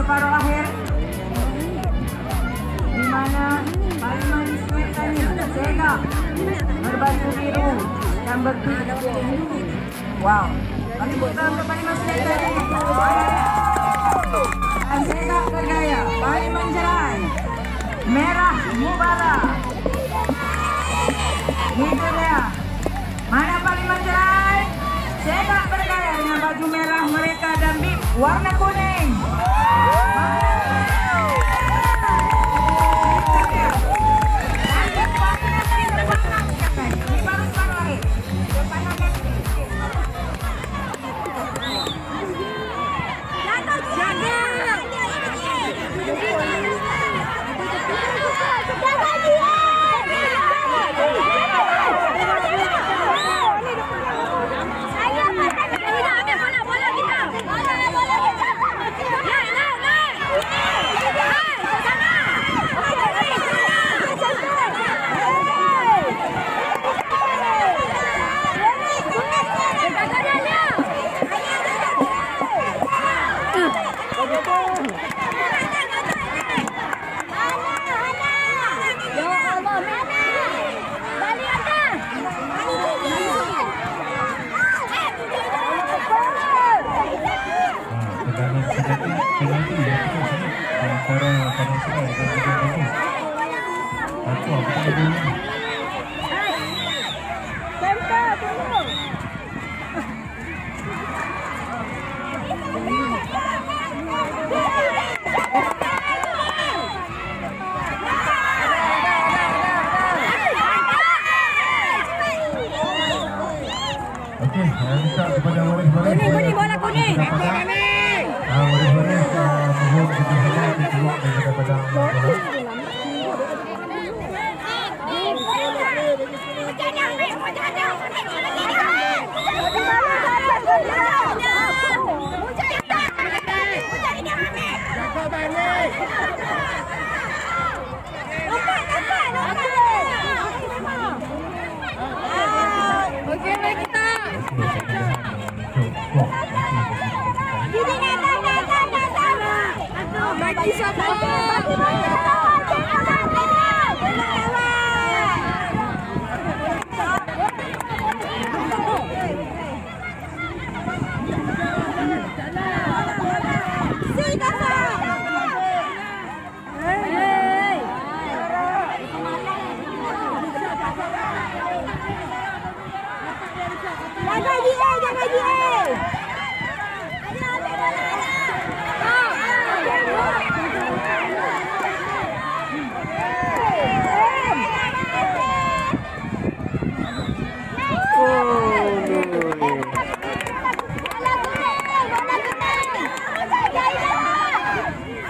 separuh akhir di mana paling manis kuitannya sehingga berbaju biru dan berkuih wow. Kami putar untuk paling manis kuitannya dan sehingga bergaya paling menjelan merah mubara itu dia. Mana paling menjelan sehingga bergaya dengan baju merah mereka dan biru warna kuning.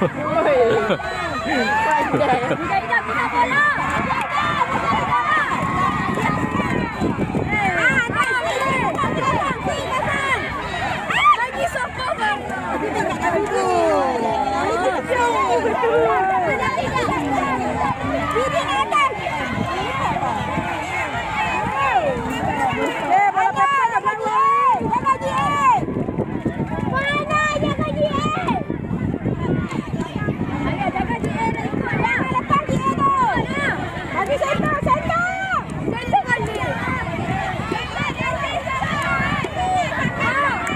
Siapa? Bagi center, center. Center lagi.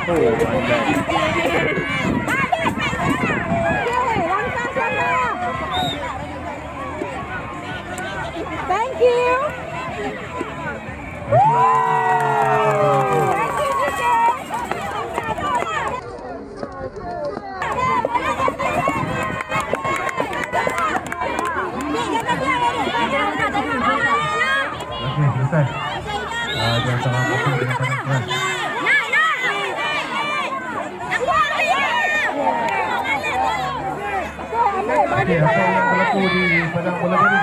Oh, pandai. Thank you. Thank you, Ah, jangan salah potong dengan keras. Okey, apa yang berlaku di padang bola tadi?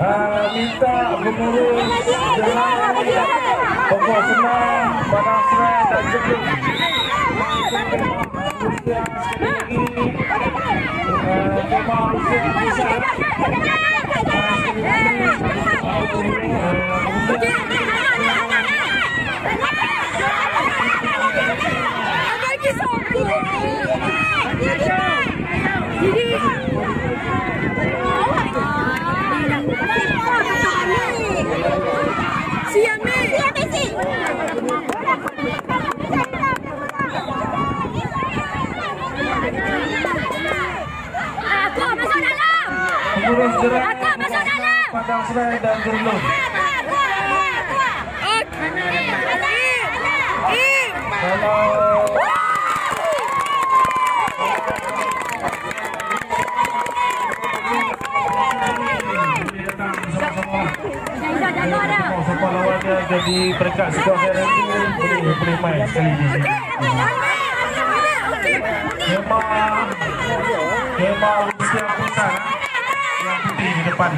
Ah, minta pengurus jalan. Pokok senang, padang serai dan juga Kemah Serai dan dia jadi peringkat skor saya nanti boleh boleh main sekali di sini. Memang memang usia besar yang putih di depan.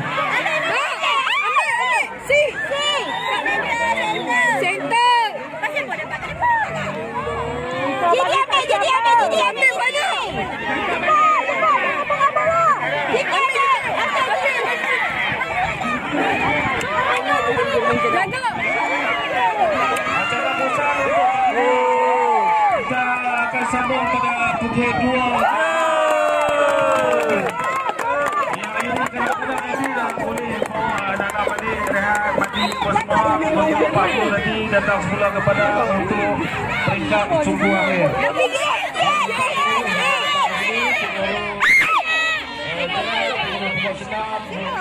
Jadi ambil, jadi ambil, jadi ambil. Cepat, cepat, apa apa lo? Jadi ambil. Acara pusat untuk kita akan sambung pada pukul 2. Yang ini kena-kena nanti dah boleh bawa anak-anak balik rehat mandi buat semua pukul 3 pagi lagi datang semula kepada untuk peringkat sungguh akhir. Pukul senam, pukul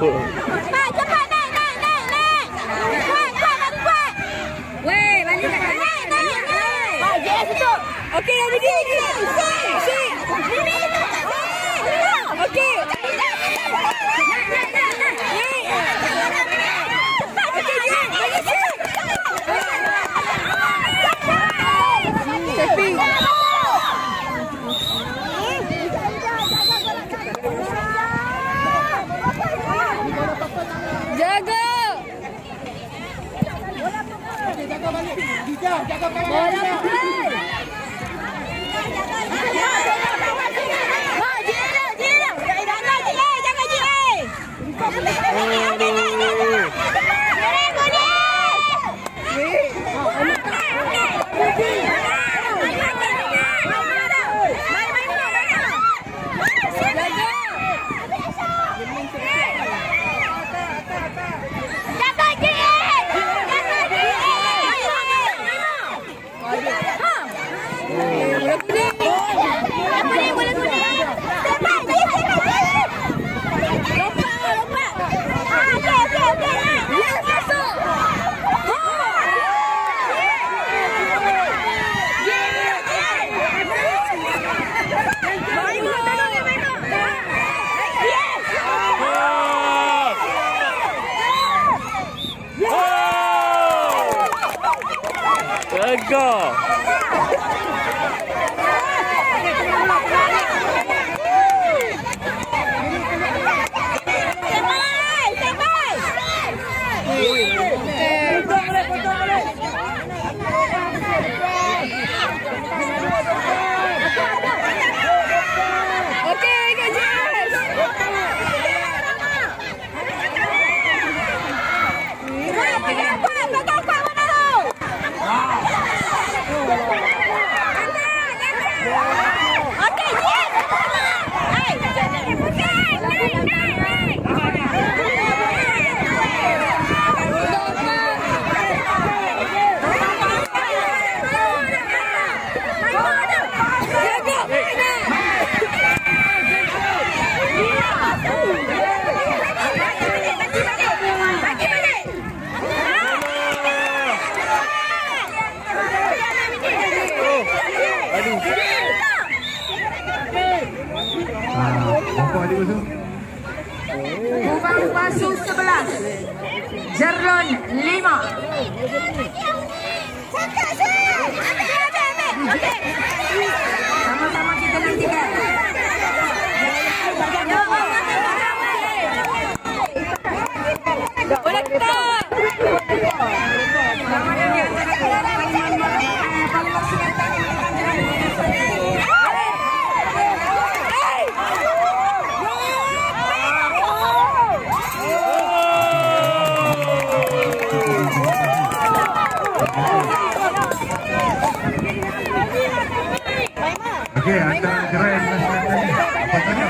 Oh. Okey, antara gerai dengan selatan ni. Apa tadi?